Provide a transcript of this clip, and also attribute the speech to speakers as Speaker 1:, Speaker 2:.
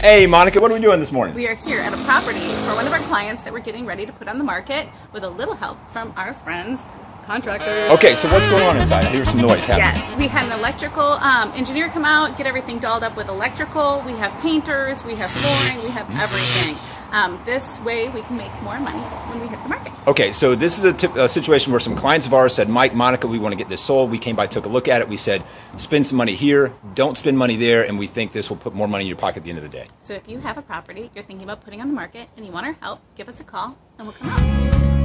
Speaker 1: Hey, Monica, what are we doing this morning?
Speaker 2: We are here at a property for one of our clients that we're getting ready to put on the market with a little help from our friends, contractors.
Speaker 1: Okay, so what's going on inside? I hear some noise happening.
Speaker 2: Yes, we had an electrical um, engineer come out, get everything dolled up with electrical. We have painters, we have flooring, we have everything. Um, this way we can make more money when we hit the market.
Speaker 1: Okay, so this is a, tip, a situation where some clients of ours said, Mike, Monica, we want to get this sold. We came by, took a look at it. We said, spend some money here, don't spend money there, and we think this will put more money in your pocket at the end of the day.
Speaker 2: So if you have a property you're thinking about putting on the market and you want our help, give us a call and we'll come out.